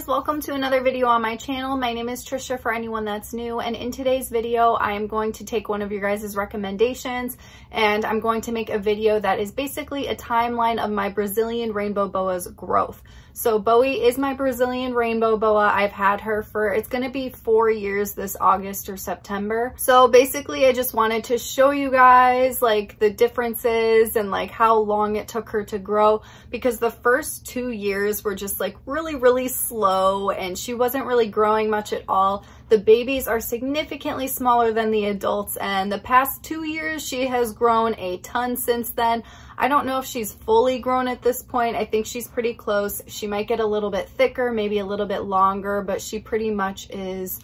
gardeners, welcome to another video on my channel. My name is Trisha for anyone that's new and in today's video I am going to take one of your guys' recommendations and I'm going to make a video that is basically a timeline of my Brazilian rainbow boa's growth. So Bowie is my Brazilian rainbow boa. I've had her for, it's going to be four years this August or September. So basically I just wanted to show you guys like the differences and like how long it took her to grow because the first two years were just like really, really slow and she wasn't really growing much at all. The babies are significantly smaller than the adults and the past two years she has grown a ton since then. I don't know if she's fully grown at this point. I think she's pretty close. She might get a little bit thicker, maybe a little bit longer, but she pretty much is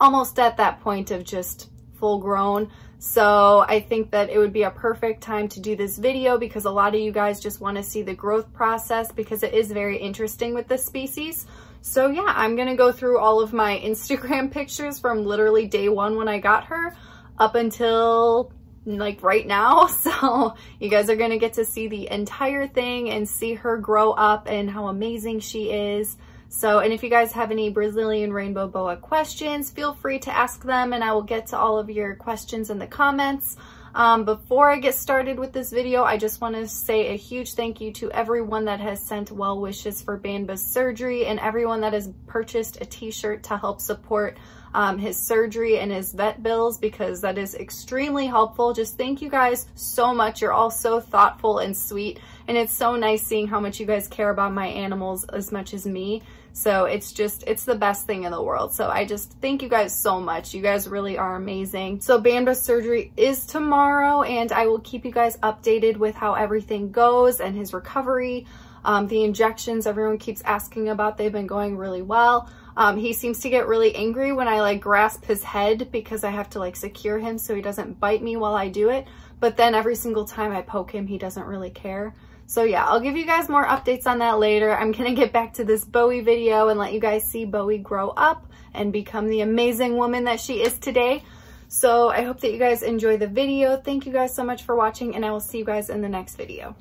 almost at that point of just full grown. So I think that it would be a perfect time to do this video because a lot of you guys just want to see the growth process because it is very interesting with this species. So yeah, I'm to go through all of my Instagram pictures from literally day one when I got her up until like right now. So you guys are to get to see the entire thing and see her grow up and how amazing she is. So, and if you guys have any Brazilian rainbow boa questions, feel free to ask them and I will get to all of your questions in the comments. Um, before I get started with this video, I just want to say a huge thank you to everyone that has sent well wishes for Banba's surgery and everyone that has purchased a t-shirt to help support um, his surgery and his vet bills because that is extremely helpful. Just thank you guys so much. You're all so thoughtful and sweet. And it's so nice seeing how much you guys care about my animals as much as me. So it's just, it's the best thing in the world. So I just thank you guys so much. You guys really are amazing. So Banba's surgery is tomorrow and I will keep you guys updated with how everything goes and his recovery. Um, the injections everyone keeps asking about, they've been going really well. Um, he seems to get really angry when I like grasp his head because I have to like secure him so he doesn't bite me while I do it. But then every single time I poke him, he doesn't really care. So yeah, I'll give you guys more updates on that later. I'm gonna get back to this Bowie video and let you guys see Bowie grow up and become the amazing woman that she is today. So I hope that you guys enjoy the video. Thank you guys so much for watching and I will see you guys in the next video.